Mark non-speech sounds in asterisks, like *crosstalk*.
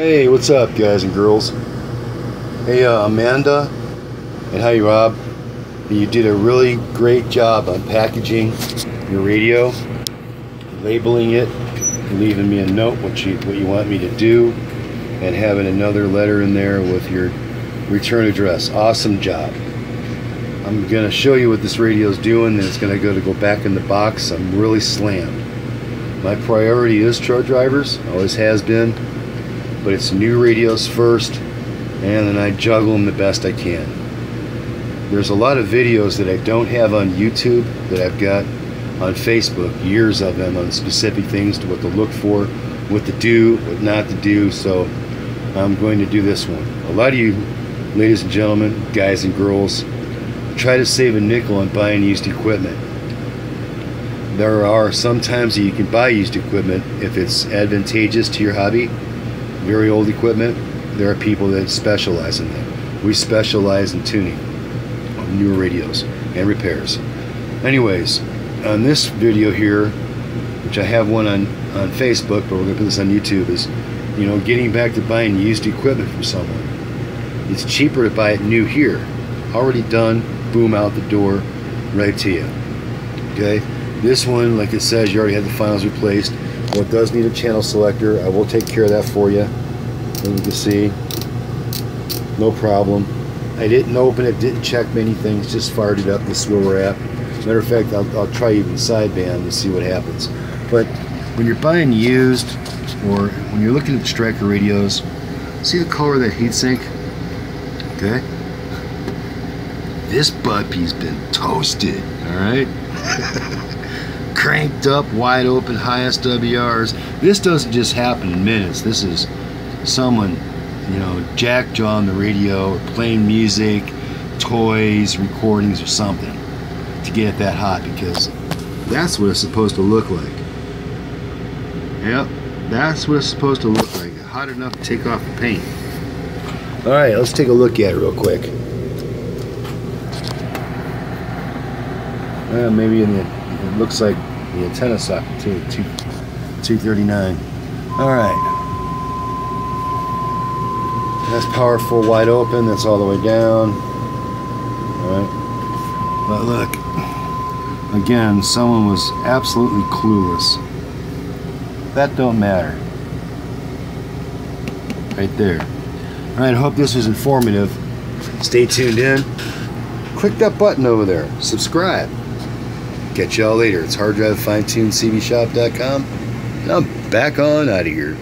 Hey, what's up, guys and girls? Hey, uh, Amanda, and hi, Rob. You did a really great job on packaging your radio, labeling it, leaving me a note what you what you want me to do, and having another letter in there with your return address. Awesome job. I'm gonna show you what this radio is doing, and it's gonna go to go back in the box. I'm really slammed. My priority is truck drivers, always has been but it's new radios first and then I juggle them the best I can. There's a lot of videos that I don't have on YouTube that I've got on Facebook, years of them on specific things to what to look for, what to do, what not to do, so I'm going to do this one. A lot of you, ladies and gentlemen, guys and girls, try to save a nickel on buying used equipment. There are some times that you can buy used equipment if it's advantageous to your hobby very old equipment, there are people that specialize in that. We specialize in tuning on newer radios and repairs. Anyways, on this video here, which I have one on, on Facebook, but we're to put this on YouTube, is, you know, getting back to buying used equipment from someone. It's cheaper to buy it new here. Already done, boom, out the door, right to you. Okay? This one, like it says, you already had the finals replaced. It does need a channel selector. I will take care of that for you. As you can see, no problem. I didn't open it, didn't check many things, just fired it up. This is where we're at. Matter of fact, I'll, I'll try even sideband to see what happens. But when you're buying used, or when you're looking at Stryker radios, see the color of that heatsink? Okay? This puppy's been toasted, all right? *laughs* cranked up, wide open, high SWRs. This doesn't just happen in minutes. This is someone, you know, jack jaw on the radio, playing music, toys, recordings, or something to get it that hot because that's what it's supposed to look like. Yep, that's what it's supposed to look like. Hot enough to take off the paint. All right, let's take a look at it real quick. Well, maybe in the, it looks like the antenna socket too, two, 239. All right. That's powerful, wide open. That's all the way down. All right. But look, again, someone was absolutely clueless. That don't matter. Right there. All right, hope this was informative. Stay tuned in. Click that button over there. Subscribe. Catch y'all later. It's Hard Drive Fine Tune CBShop.com. And I'm back on out of here.